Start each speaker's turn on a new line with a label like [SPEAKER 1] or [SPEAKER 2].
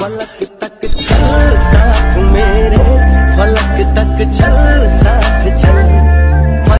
[SPEAKER 1] फलक तक चल साथ मेरे फलक तक चल साथ